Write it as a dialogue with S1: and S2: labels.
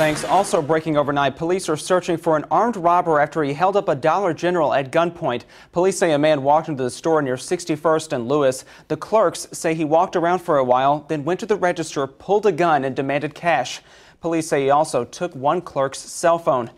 S1: Thanks. Also breaking overnight, police are searching for an armed robber after he held up a Dollar General at gunpoint. Police say a man walked into the store near 61st and Lewis. The clerks say he walked around for a while, then went to the register, pulled a gun, and demanded cash. Police say he also took one clerk's cell phone.